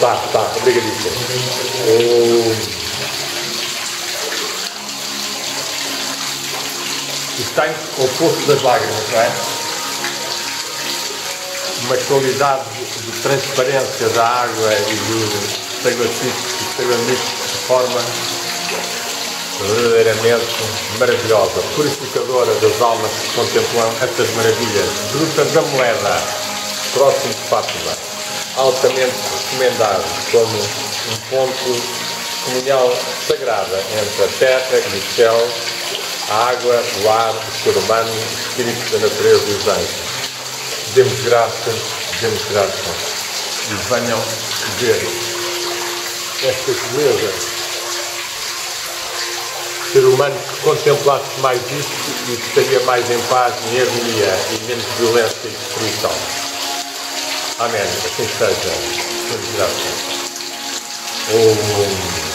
Tá, tá, obrigadíssimo. Oh. Está o poço das lágrimas, não é? Uma qualidade de transparência da água e do estegmatites de forma verdadeiramente maravilhosa, purificadora das almas que contemplam estas maravilhas. Gruta da Moeda, próximo de Fátima, altamente recomendado como um ponto comunhal sagrada entre a terra e o céu, a água, o ar, o ser humano, o espírito da natureza e os anjos. Demos graças, demos graças e venham ver esta beleza ser humano que contemplasse mais isto e estaria mais em paz, em harmonia e menos violência e destruição. Amen. Ich sage, ich sage. Oh.